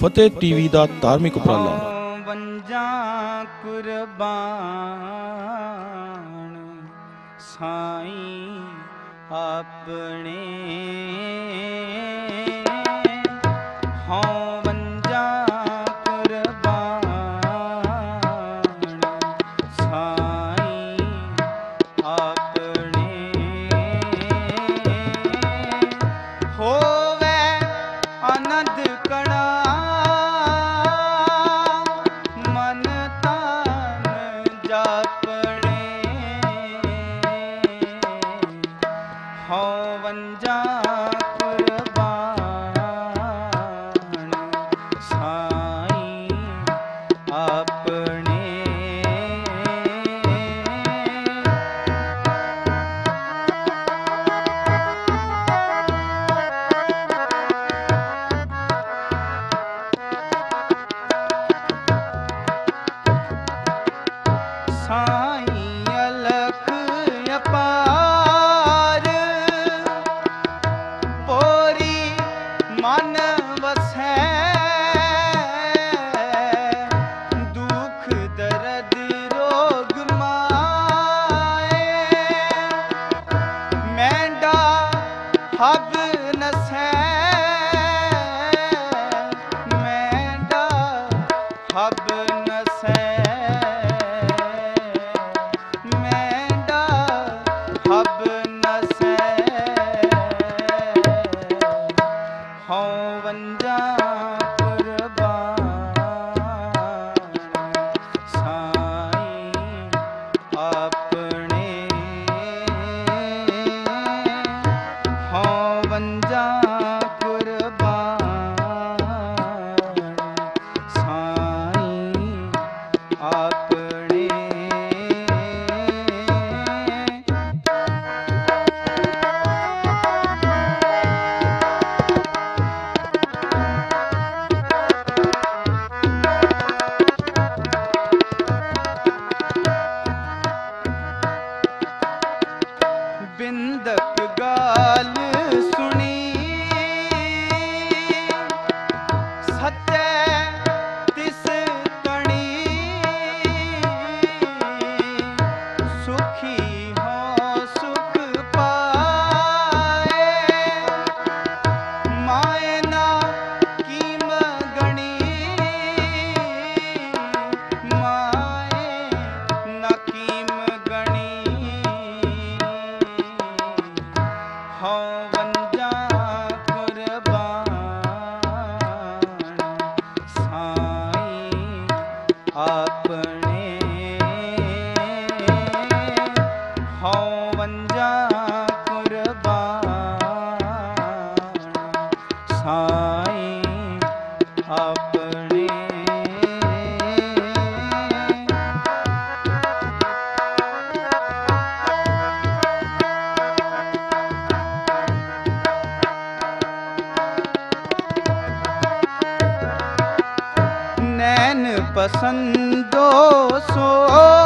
ਫਤਿਹ TV ਦਾ ਧਾਰਮਿਕ ਉਪਰਾਲਾ। ਵੰਜਾਂ ਕੁਰਬਾਨ ਸਾਈਂ ਆਪਣੇ ਮਨ ਵਸੈ ਦਰਦ ਰੋਗ ਮਾਏ ਮੈਂਡਾ ਹਬ ਆਪਣੇ ਹਉ ਵੰਜਾ ਕੁਰਬਾਨ ਸਾਈ ਆਪਣੇ पसंद ਜੋ ਸੋ